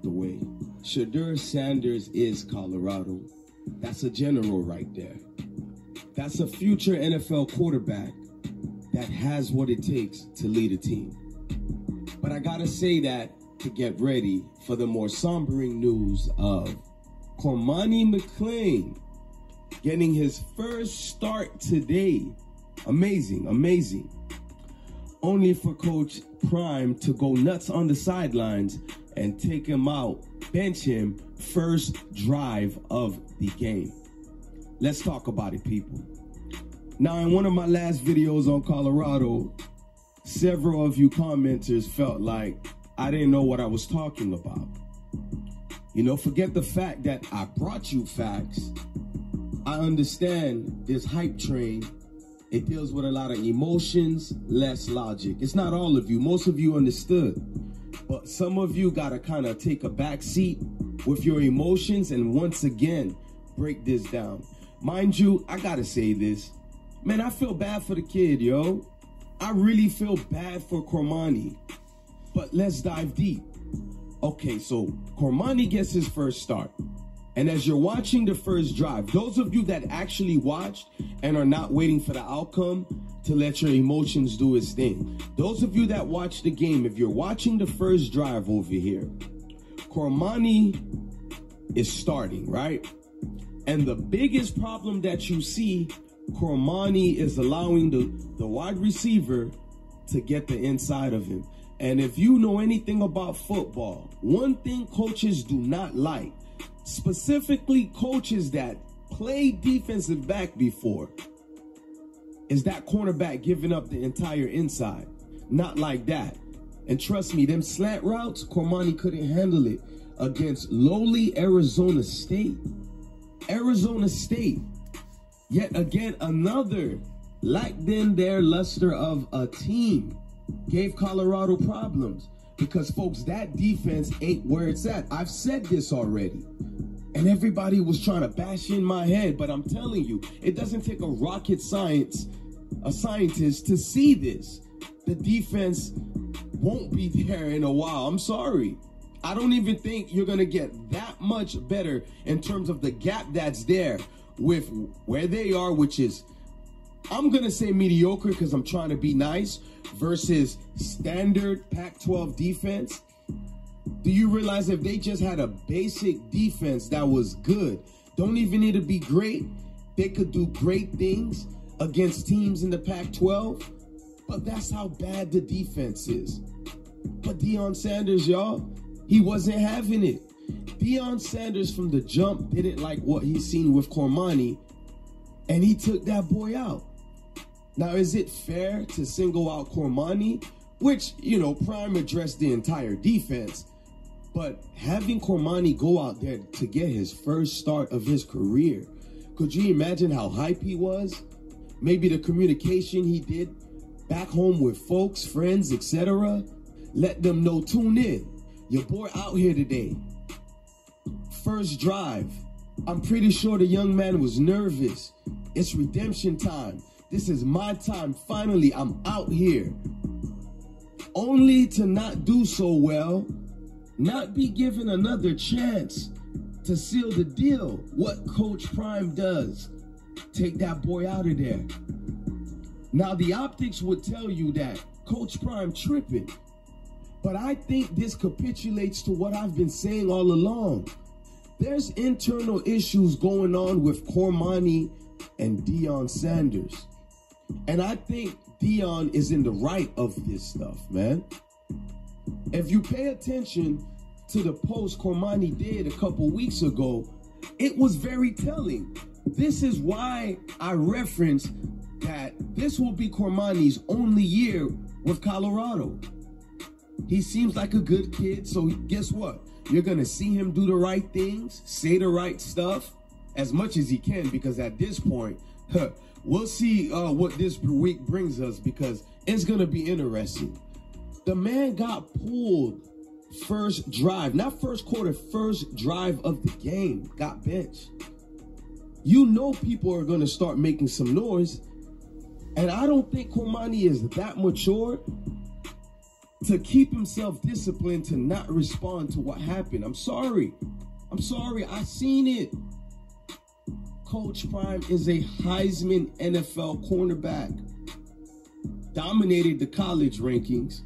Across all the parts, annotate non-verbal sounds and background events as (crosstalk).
the way. Shedeur Sanders is Colorado. That's a general right there. That's a future NFL quarterback that has what it takes to lead a team. But I gotta say that to get ready for the more sombering news of Cormani McClain getting his first start today. Amazing, amazing. Only for Coach Prime to go nuts on the sidelines and take him out, bench him first drive of the game. Let's talk about it, people. Now, in one of my last videos on Colorado, several of you commenters felt like I didn't know what I was talking about. You know, forget the fact that I brought you facts. I understand this hype train. It deals with a lot of emotions, less logic. It's not all of you. Most of you understood. But some of you got to kind of take a back seat with your emotions and once again break this down. Mind you, I got to say this. Man, I feel bad for the kid, yo. I really feel bad for Cormani. But let's dive deep. Okay, so Cormani gets his first start. And as you're watching the first drive, those of you that actually watched and are not waiting for the outcome to let your emotions do its thing, those of you that watch the game, if you're watching the first drive over here, Cormani is starting, right? And the biggest problem that you see, Cormani is allowing the, the wide receiver to get the inside of him. And if you know anything about football, one thing coaches do not like, specifically coaches that played defensive back before, is that cornerback giving up the entire inside. Not like that. And trust me, them slant routes, Cormani couldn't handle it against lowly Arizona State. Arizona State, yet again, another like them their luster of a team gave Colorado problems because folks that defense ain't where it's at. I've said this already. And everybody was trying to bash in my head, but I'm telling you, it doesn't take a rocket science, a scientist to see this. The defense won't be there in a while. I'm sorry. I don't even think you're going to get that much better in terms of the gap that's there with where they are, which is, I'm going to say mediocre because I'm trying to be nice, versus standard Pac 12 defense. Do you realize if they just had a basic defense that was good, don't even need to be great, they could do great things against teams in the Pac 12? But that's how bad the defense is. But Deion Sanders, y'all, he wasn't having it. Deion Sanders from the jump didn't like what he seen with Cormani, and he took that boy out. Now, is it fair to single out Cormani, which, you know, Prime addressed the entire defense, but having Cormani go out there to get his first start of his career, could you imagine how hype he was? Maybe the communication he did back home with folks, friends, etc. Let them know, tune in. Your boy out here today. First drive. I'm pretty sure the young man was nervous. It's redemption time. This is my time. Finally, I'm out here. Only to not do so well, not be given another chance to seal the deal. What Coach Prime does, take that boy out of there. Now, the optics would tell you that Coach Prime tripping. But I think this capitulates to what I've been saying all along. There's internal issues going on with Cormani and Deion Sanders. And I think Deion is in the right of this stuff, man. If you pay attention to the post Cormani did a couple weeks ago, it was very telling. This is why I reference that this will be Cormani's only year with Colorado. He seems like a good kid, so guess what? You're going to see him do the right things, say the right stuff as much as he can because at this point, huh, (laughs) we'll see uh, what this week brings us because it's going to be interesting. The man got pulled first drive, not first quarter, first drive of the game, got benched. You know people are going to start making some noise. And I don't think Cormani is that mature to keep himself disciplined to not respond to what happened. I'm sorry. I'm sorry. I seen it. Coach Prime is a Heisman NFL cornerback. Dominated the college rankings.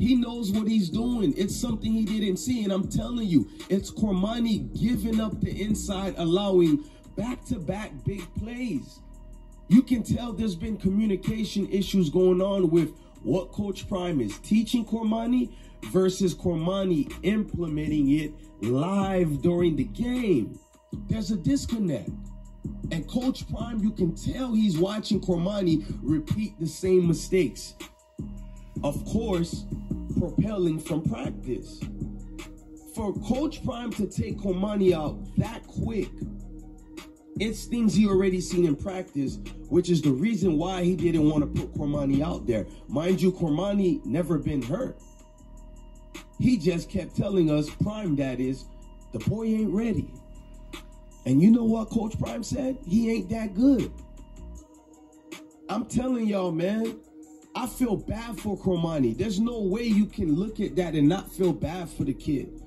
He knows what he's doing. It's something he didn't see. And I'm telling you, it's Cormani giving up the inside, allowing back-to-back big plays. You can tell there's been communication issues going on with what Coach Prime is teaching Cormani versus Cormani implementing it live during the game. There's a disconnect. And Coach Prime, you can tell he's watching Cormani repeat the same mistakes. Of course, propelling from practice. For Coach Prime to take Cormani out that quick, it's things he already seen in practice, which is the reason why he didn't want to put Cormani out there. Mind you, Cormani never been hurt. He just kept telling us, Prime that is, the boy ain't ready. And you know what Coach Prime said? He ain't that good. I'm telling y'all, man, I feel bad for Cormani. There's no way you can look at that and not feel bad for the kid.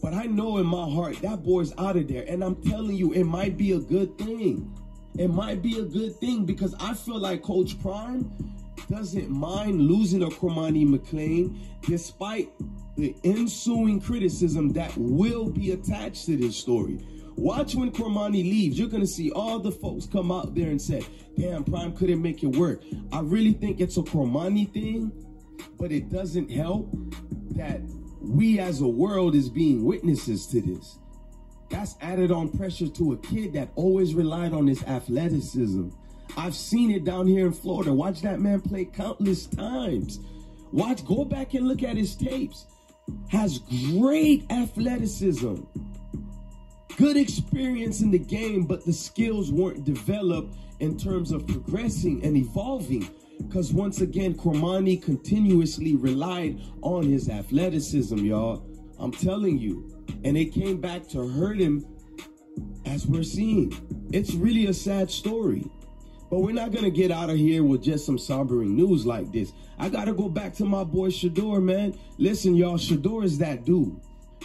But I know in my heart that boy's out of there. And I'm telling you, it might be a good thing. It might be a good thing because I feel like Coach Prime doesn't mind losing a Cormani McClain despite the ensuing criticism that will be attached to this story. Watch when Cormani leaves. You're going to see all the folks come out there and say, damn, Prime couldn't make it work. I really think it's a Cormani thing, but it doesn't help that we as a world is being witnesses to this. That's added on pressure to a kid that always relied on his athleticism. I've seen it down here in Florida. Watch that man play countless times. Watch, go back and look at his tapes. Has great athleticism good experience in the game, but the skills weren't developed in terms of progressing and evolving. Because once again, Cormani continuously relied on his athleticism, y'all. I'm telling you. And it came back to hurt him as we're seeing. It's really a sad story. But we're not going to get out of here with just some sombering news like this. I got to go back to my boy Shedeur, man. Listen, y'all, Shedeur is that dude.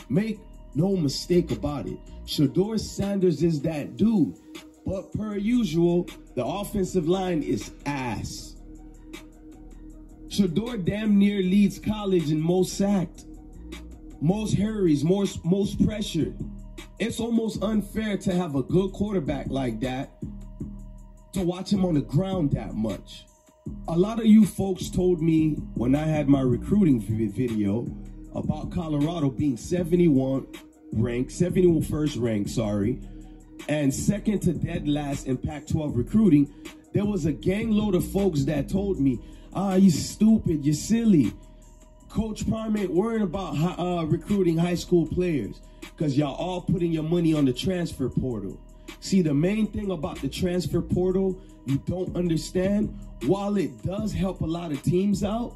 Make no mistake about it. Shedeur Sanders is that dude. But per usual, the offensive line is ass. Shedeur damn near leads college in most sacked, most hurries, most, most pressured. It's almost unfair to have a good quarterback like that to watch him on the ground that much. A lot of you folks told me when I had my recruiting video about Colorado being 71 ranked, 71st ranked, sorry, and second to dead last in Pac-12 recruiting, there was a gang load of folks that told me, ah, you stupid, you're silly. Coach Prime ain't worrying about uh, recruiting high school players because y'all all putting your money on the transfer portal. See, the main thing about the transfer portal you don't understand, while it does help a lot of teams out,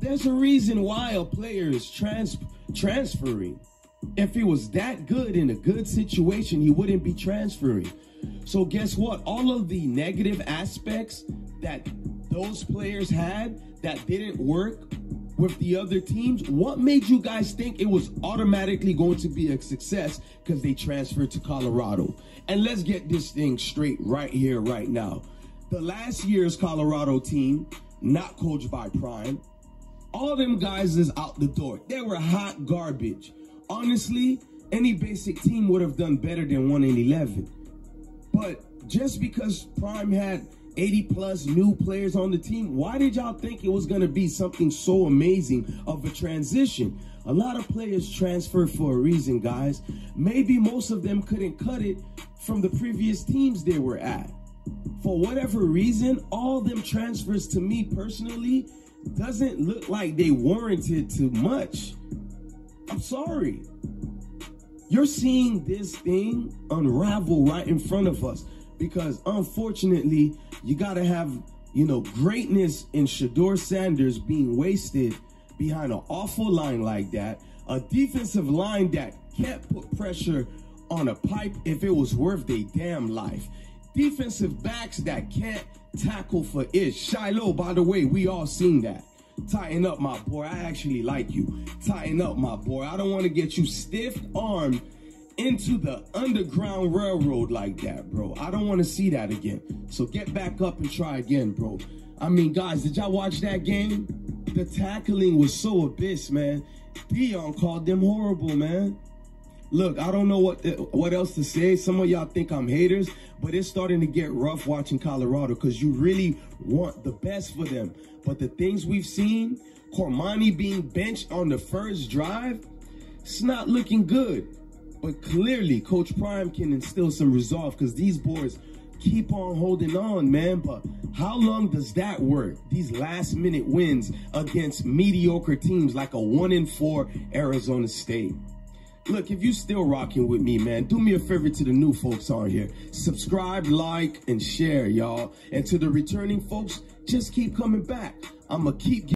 there's a reason why a player is trans transferring. If he was that good in a good situation, he wouldn't be transferring. So guess what? All of the negative aspects that those players had that didn't work with the other teams, what made you guys think it was automatically going to be a success because they transferred to Colorado? And let's get this thing straight right here, right now. The last year's Colorado team, not coached by Prime, all them guys is out the door. They were hot garbage honestly, any basic team would have done better than 1 in 11. But just because Prime had 80 plus new players on the team, why did y'all think it was going to be something so amazing of a transition? A lot of players transfer for a reason, guys. Maybe most of them couldn't cut it from the previous teams they were at. For whatever reason, all them transfers to me personally doesn't look like they warranted too much. I'm sorry. You're seeing this thing unravel right in front of us because unfortunately, you got to have, you know, greatness in Shedeur Sanders being wasted behind an awful line like that, a defensive line that can't put pressure on a pipe if it was worth their damn life. Defensive backs that can't tackle for it. Shiloh, by the way, we all seen that. Tighten up, my boy. I actually like you. Tighten up, my boy. I don't want to get you stiff armed into the underground railroad like that, bro. I don't want to see that again. So get back up and try again, bro. I mean, guys, did y'all watch that game? The tackling was so abyss, man. Deion called them horrible, man. Look, I don't know what what else to say. Some of y'all think I'm haters, but it's starting to get rough watching Colorado because you really want the best for them. But the things we've seen, Cormani being benched on the first drive, it's not looking good. But clearly, Coach Prime can instill some resolve because these boys keep on holding on, man. But how long does that work? These last minute wins against mediocre teams like a one in four Arizona State. Look, if you still rocking with me, man, do me a favor to the new folks on here. Subscribe, like, and share, y'all. And to the returning folks, just keep coming back. I'ma keep